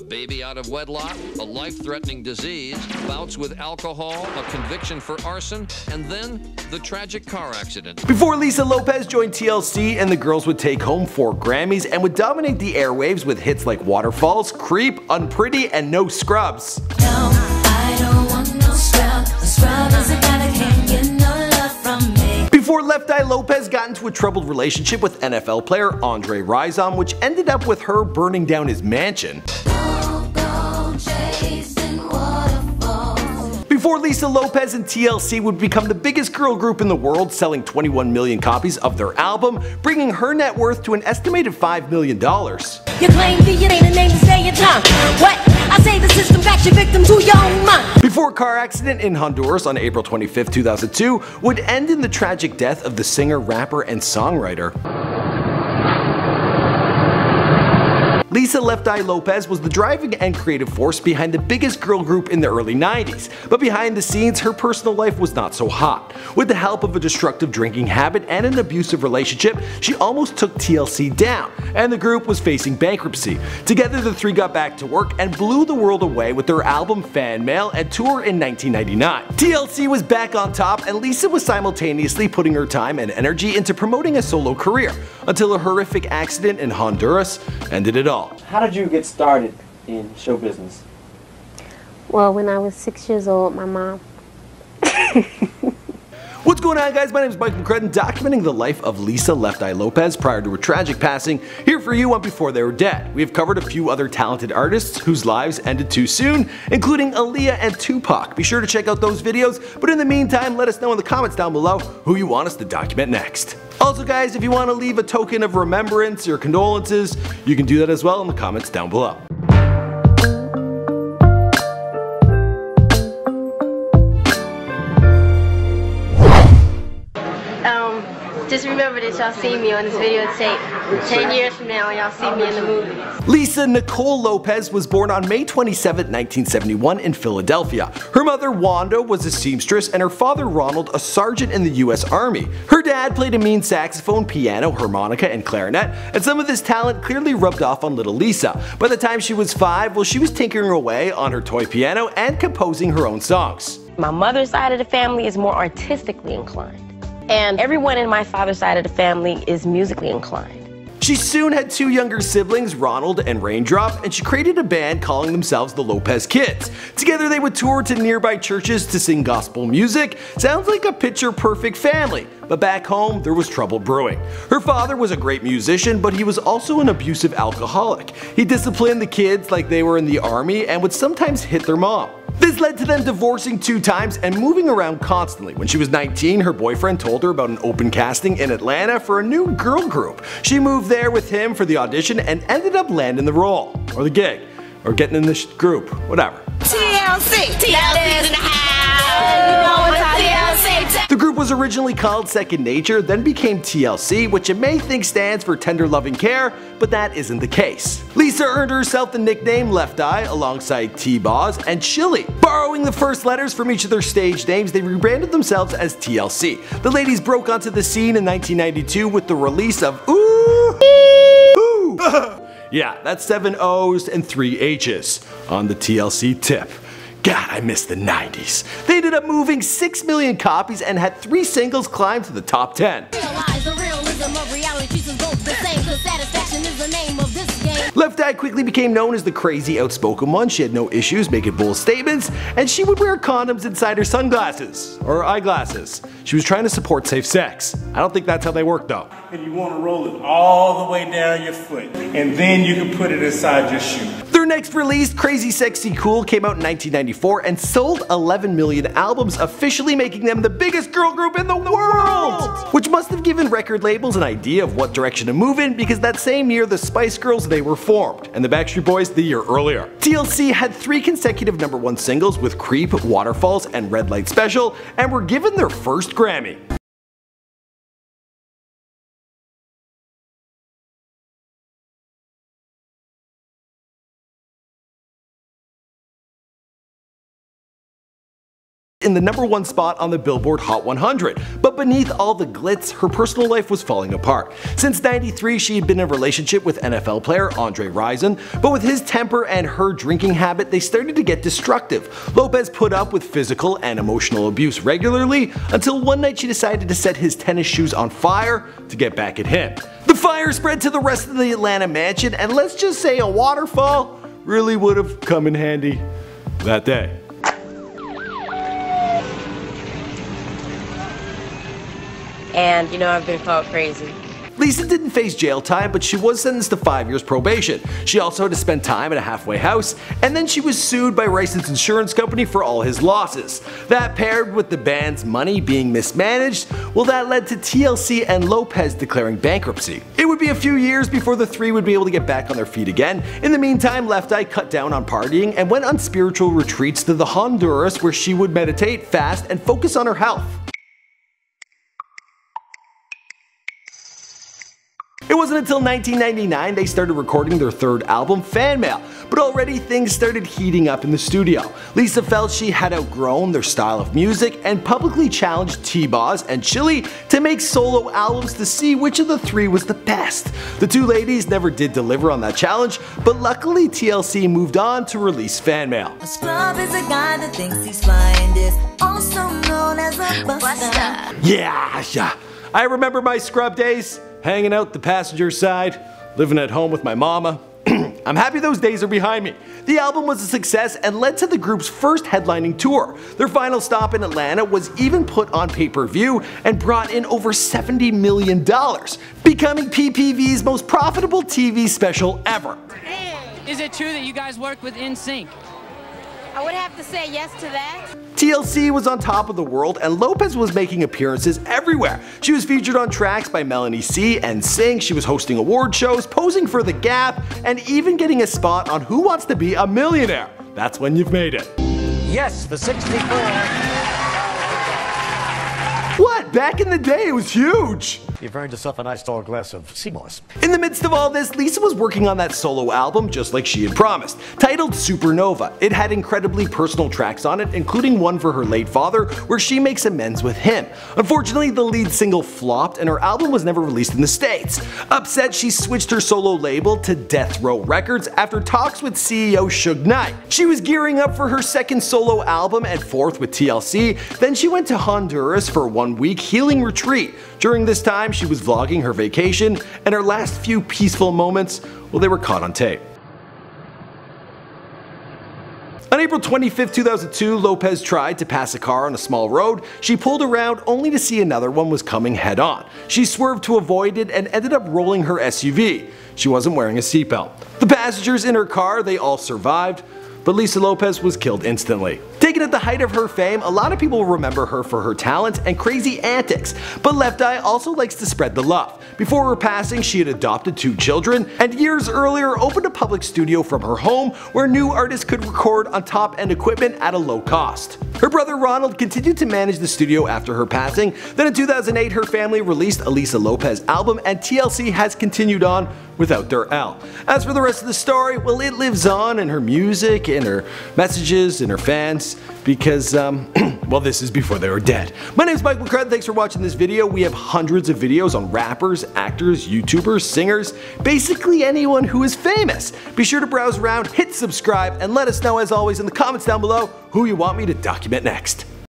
a baby out of wedlock, a life-threatening disease, bouts with alcohol, a conviction for arson, and then the tragic car accident. Before Lisa Lopes joined TLC and the girls would take home four Grammys and would dominate the airwaves with hits like Waterfalls, Creep, Unpretty, and No Scrubs. No, I don't want no scrub. A scrub is a guy that can't get no love from me. Before Left Eye Lopes got into a troubled relationship with NFL player Andre Rison, which ended up with her burning down his mansion. Before Lisa Lopes and TLC would become the biggest girl group in the world, selling 21 million copies of their album, bringing her net worth to an estimated $5 million. You claim that ain't a name to say your tongue. What? I say the system got your victim to your mind. Before a car accident in Honduras on April 25, 2002 would end in the tragic death of the singer, rapper, and songwriter. Lisa Left Eye Lopes was the driving and creative force behind the biggest girl group in the early 90s, but behind the scenes her personal life was not so hot. With the help of a destructive drinking habit and an abusive relationship, she almost took TLC down, and the group was facing bankruptcy. Together the three got back to work and blew the world away with their album Fan Mail and tour in 1999. TLC was back on top and Lisa was simultaneously putting her time and energy into promoting a solo career, until a horrific accident in Honduras ended it all. How did you get started in show business? Well, when I was six years old, my mom. What's going on guys, my name is Mike McCrudden, documenting the life of Lisa Left Eye Lopes prior to her tragic passing, here for you on Before They Were Dead. We have covered a few other talented artists whose lives ended too soon, including Aaliyah and Tupac. Be sure to check out those videos, but in the meantime, let us know in the comments down below who you want us to document next. Also guys, if you want to leave a token of remembrance or condolences, you can do that as well in the comments down below. Just remember that y'all see me on this videotape. Ten years from now, y'all see me in the movies. Lisa Nicole Lopes was born on May 27, 1971 in Philadelphia. Her mother Wanda was a seamstress and her father Ronald a sergeant in the US Army. Her dad played a mean saxophone, piano, harmonica, and clarinet, and some of this talent clearly rubbed off on little Lisa. By the time she was five, well she was tinkering away on her toy piano and composing her own songs. My mother's side of the family is more artistically inclined. And everyone in my father's side of the family is musically inclined. She soon had two younger siblings, Ronald and Raindrop, and she created a band calling themselves the Lopes Kids. Together they would tour to nearby churches to sing gospel music. Sounds like a picture perfect family. But back home, there was trouble brewing. Her father was a great musician, but he was also an abusive alcoholic. He disciplined the kids like they were in the army and would sometimes hit their mom. This led to them divorcing two times and moving around constantly. When she was 19, her boyfriend told her about an open casting in Atlanta for a new girl group. She moved there with him for the audition and ended up landing the role, or the gig, or getting in the group, whatever. TLC. TLC's originally called Second Nature, then became TLC, which you may think stands for Tender Loving Care, but that isn't the case. Lisa earned herself the nickname Left Eye alongside T-Boz and Chili. Borrowing the first letters from each of their stage names, they rebranded themselves as TLC. The ladies broke onto the scene in 1992 with the release of Ooh Ooh. yeah, that's seven O's and three H's on the TLC tip. God, I miss the 90s. They ended up moving 6 million copies and had three singles climb to the top 10. Realize the realism of reality treats us both the same. Cause satisfaction is the name of this game. Left Eye quickly became known as the crazy outspoken one. She had no issues making bold statements, and she would wear condoms inside her sunglasses or eyeglasses. She was trying to support safe sex. I don't think that's how they work though. and you want to roll it all the way down your foot. And then you can put it inside your shoe. Their next release, Crazy Sexy Cool, came out in 1994 and sold 11 million albums, officially making them the biggest girl group in the world! Which must have given record labels an idea of what direction to move in because that same year the Spice Girls they were formed, and the Backstreet Boys the year earlier. TLC had three consecutive number one singles with Creep, Waterfalls, and Red Light Special, and were given their first Grammy. In the number one spot on the Billboard Hot 100. But beneath all the glitz, her personal life was falling apart. Since 93, she had been in a relationship with NFL player Andre Rison, but with his temper and her drinking habit, they started to get destructive. Lopes put up with physical and emotional abuse regularly until one night she decided to set his tennis shoes on fire to get back at him. The fire spread to the rest of the Atlanta mansion, and let's just say a waterfall really would have come in handy that day. And, you know, I've been called crazy. Lisa didn't face jail time, but she was sentenced to 5 years probation. She also had to spend time at a halfway house, and then she was sued by Rison's insurance company for all his losses. That paired with the band's money being mismanaged, well that led to TLC and Lopes declaring bankruptcy. It would be a few years before the three would be able to get back on their feet again. In the meantime, Left Eye cut down on partying and went on spiritual retreats to the Honduras where she would meditate, fast, and focus on her health. It wasn't until 1999 they started recording their third album, Fan Mail, but already things started heating up in the studio. Lisa felt she had outgrown their style of music and publicly challenged T-Boz and Chili to make solo albums to see which of the three was the best. The two ladies never did deliver on that challenge, but luckily TLC moved on to release Fan Mail. A scrub is a guy that thinks he's flying this, also known as a buster. Yeah, yeah. I remember my scrub days hanging out the passenger side, living at home with my mama. I'm happy those days are behind me. The album was a success and led to the group's first headlining tour. Their final stop in Atlanta was even put on pay-per-view and brought in over $70 million, becoming PPV's most profitable TV special ever. Is it true that you guys work with NSYNC? I would have to say yes to that. TLC was on top of the world and Lopes was making appearances everywhere. She was featured on tracks by Melanie C and Sing, she was hosting award shows, posing for The Gap, and even getting a spot on Who Wants to Be a Millionaire. That's when you've made it. Yes, the 64. What? Back in the day, it was huge. You've earned yourself a nice tall glass of Seamoss. In the midst of all this, Lisa was working on that solo album just like she had promised, titled Supernova. It had incredibly personal tracks on it, including one for her late father, where she makes amends with him. Unfortunately, the lead single flopped and her album was never released in the States. Upset, she switched her solo label to Death Row Records after talks with CEO Suge Knight. She was gearing up for her second solo album and fourth with TLC, then she went to Honduras for one week healing retreat. During this time, she was vlogging her vacation, and her last few peaceful moments, well, they were caught on tape. On April 25, 2002, Lopes tried to pass a car on a small road. She pulled around only to see another one was coming head on. She swerved to avoid it and ended up rolling her SUV. She wasn't wearing a seatbelt. The passengers in her car, they all survived, but Lisa Lopes was killed instantly. Taken at the height of her fame, a lot of people remember her for her talent and crazy antics, but Left Eye also likes to spread the love. Before her passing, she had adopted two children, and years earlier opened a public studio from her home where new artists could record on top-end equipment at a low cost. Her brother Ronald continued to manage the studio after her passing, then in 2008 her family released a Lisa Lopes album and TLC has continued on without their L. As for the rest of the story, well it lives on in her music, in her messages, and her fans, because, um, well, this is before they were dead. My name is Mike McCrud, thanks for watching this video. We have hundreds of videos on rappers, actors, YouTubers, singers, basically anyone who is famous. Be sure to browse around, hit subscribe, and let us know as always in the comments down below who you want me to document next.